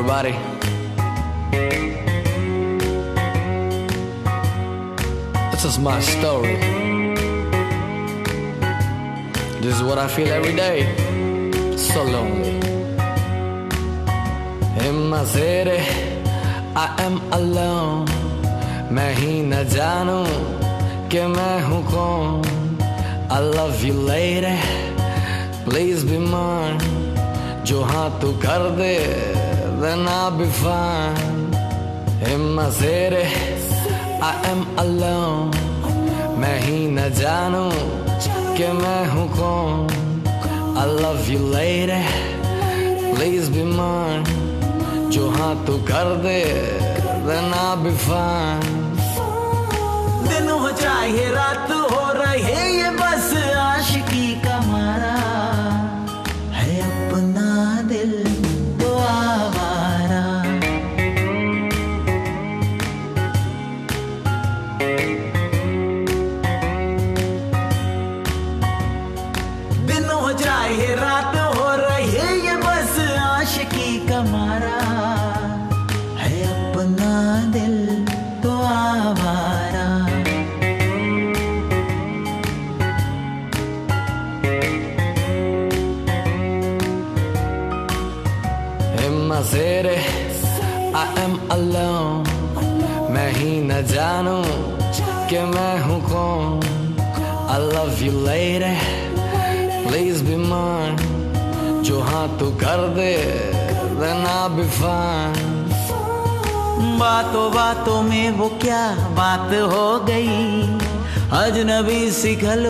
everybody. This is my story. This is what I feel every day. So lonely. In my city, I am alone. मैं ही न जानूं कि मैं हूँ कौन I love you lady, please be mine. जो हाँ तू कर दे, then I'll be fine. In my city, I am alone. मैं ही न जानूं कि मैं हूँ कौन I love you lady, please be mine. जो हाँ तू कर दे, then I'll be fine. दिन हो चाहे City, I am alone. मैं ही न जानूं कि मैं हूँ कौन I love you lady, please be mine. जो हाँ तू कर दे, then I'll be fine. बातों बातों में वो क्या बात हो गई अजनबी सी खल